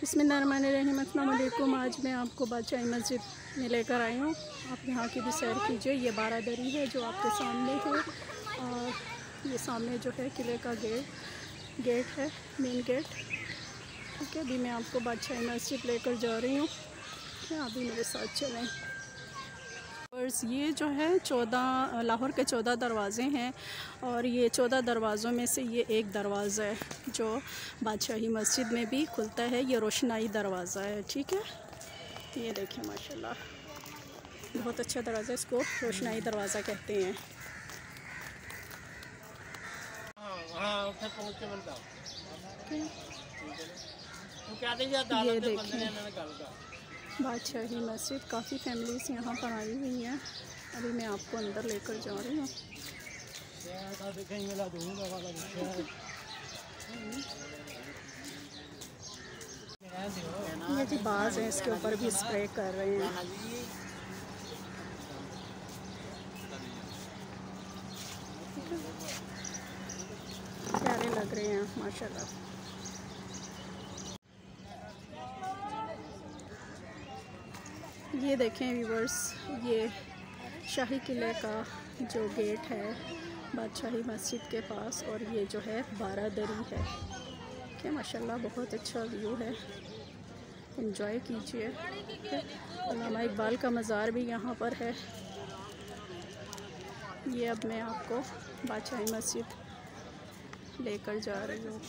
बसमीम आज मैं आपको बादशाही मस्जिद में लेकर आई हूँ। आप यहाँ की भी सैर कीजिए। ये बारह दरी है जो आपके सामने है। और ये सामने जो है किले का गेट गेट है, मेन गेट। ठीक है, अभी मैं आपको बादशाही मस्जिद लेकर जा रही हूँ। अभी मेरे साथ चलें। बर्स ये जो है चौदह लाहौर के चौदह दरवाज़े हैं और ये चौदह दरवाज़ों में से ये एक दरवाज़ा है जो बादशाही मस्जिद में भी खुलता है। ये रोशनाई दरवाज़ा है ठीक है? ये देखिए माशाल्लाह। बहुत अच्छा दरवाज़ा इसको रोशनाई दरवाज़ा कहते हैं। ये देखिए। बादशाही मस्जिद, काफ़ी फैमिलीज़ यहाँ पर आई हुई हैं। अभी मैं आपको अंदर लेकर जा रही हूँ। ये जी बाज हैं, इसके ऊपर भी स्प्रे कर रहे हैं। प्यारे लग रहे हैं, माशाल्लाह। ये देखें व्यूवर्स ये शाही किले का जो गेट है, बादशाही मस्जिद के पास और ये जो है बारह दरी है। क्या माशाल्लाह, बहुत अच्छा व्यू है। इन्जॉय कीजिए। अलामा इकबाल का मज़ार भी यहाँ पर है। ये अब मैं आपको बादशाही मस्जिद लेकर जा रही हूँ।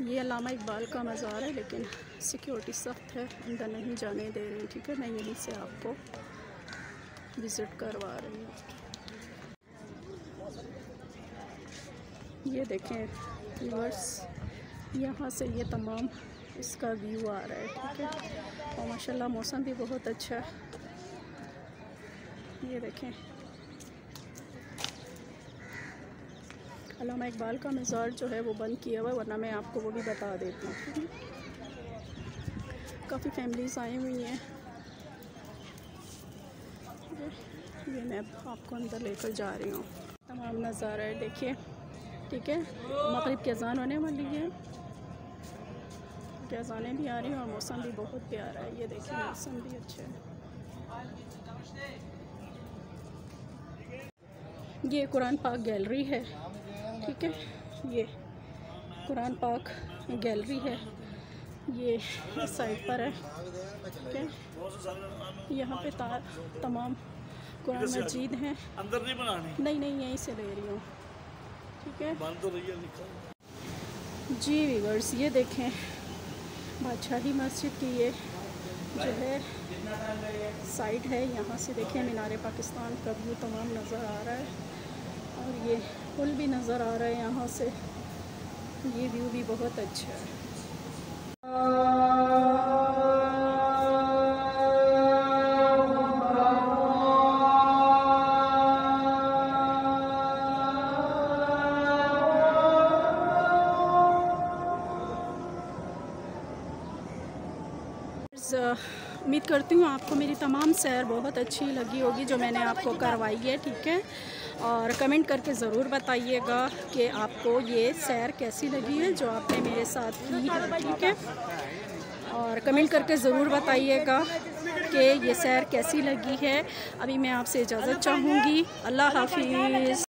ये अलामा इकबाल का मज़ार है, लेकिन सिक्योरिटी सख्त है। अंदर नहीं जाने दे रही ठीक है? मैं यहीं से आपको विज़िट करवा रही हूँ। ये देखें व्यूअर्स यहाँ से ये तमाम इसका व्यू आ रहा है, ठीक है? और माशाल्लाह, मौसम भी बहुत अच्छा है। ये देखें। अलामा इकबाल का मज़ार जो है वो बंद किया हुआ है, वरना मैं आपको वो भी बता देती हूँ। काफ़ी फैमिलीज़ आई हुई हैं। ये मैं आपको अंदर लेकर जा रही हूँ। तमाम नज़ारा है, देखिए। ठीक है? मगरब की अजान होने वाली है। की अजानें भी आ रही हैं और मौसम भी बहुत प्यारा है। ये देखिए, मौसम भी अच्छा है। ये कुरान पाक गैलरी है ठीक है? ये कुरान पाक गैलरी है। ये इस साइड पर है ठीक है? यहाँ पे तार तमाम कुरान मजीद हैं। अंदर नहीं बनानी? नहीं नहीं यहीं से ले रही हूँ ठीक है? तो है जी वीवर्स ये देखें बादशाही मस्जिद की ये जो है साइड है, यहाँ से देखें मीनार पाकिस्तान का व्यू तमाम नज़र आ रहा है और ये पुल भी नज़र आ रहा है यहाँ से। ये व्यू भी बहुत अच्छा है। उम्मीद करती हूँ आपको मेरी तमाम सैर बहुत अच्छी लगी होगी जो मैंने आपको करवाई है, ठीक है? और कमेंट करके ज़रूर बताइएगा कि आपको ये सैर कैसी लगी है जो आपने मेरे साथ की है, ठीक है? और कमेंट करके ज़रूर बताइएगा कि ये सैर कैसी लगी है। अभी मैं आपसे इजाज़त चाहूँगी। अल्लाह हाफिज़।